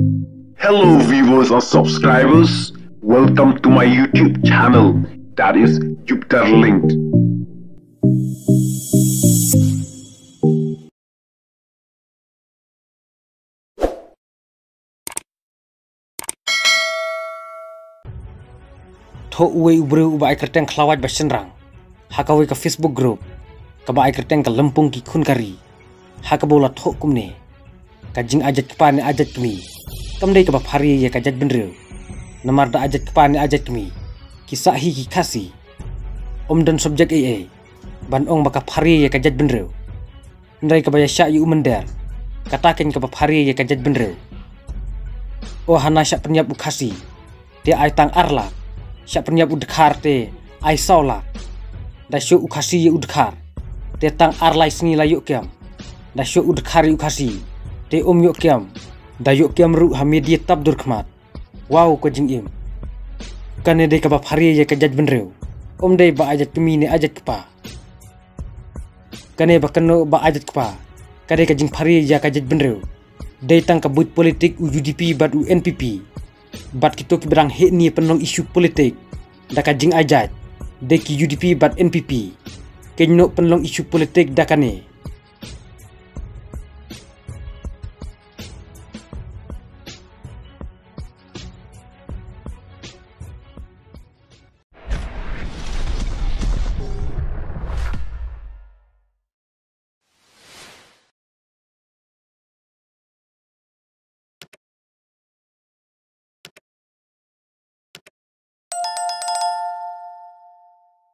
Hello viewers or subscribers, welcome to my YouTube channel that is Jupiter Linked. Thuwei bro ba ikerteng klawat basenrang. Hakawai ka Facebook group. Kaba ikerteng ka lempung ki kun kari. Hakabola thok kumne. Kajing ajat kepane ajat kumi. Kamdei ka ba phari ye ka jat benre namar da ajat kpa ne ajat kmi ki sa hi ki khasi om dan subjek ai ban ong ba ka phari ye ka jat benre ndai ka ba ya sha yu mender kata ken ka ba phari ye ka jat benre o hana sha penyap ukhasi dia ai tang arlak siap penyap udkhar te ai saula. Da shu ukhasi ye udkhar te tang ar lai sngi la yuk kiam. Da shu udkhar yu khasi te om yuk kiam da yuk kiam ru ha media tab dur khmat. Wow ko jing im. Kane de ka ba phari ye ka jaj benreu. Om de ba ajat kemi ne ajat kpa kane ba kano ba ajat kpa kade ka jing phari ya ka jaj benreu. De tang ka but politik u UDP bat u NPP bat ki berang hit ni penong isu politik. Da ka jing ajat. De ki UDP bat NPP ke no penong isu politik da kane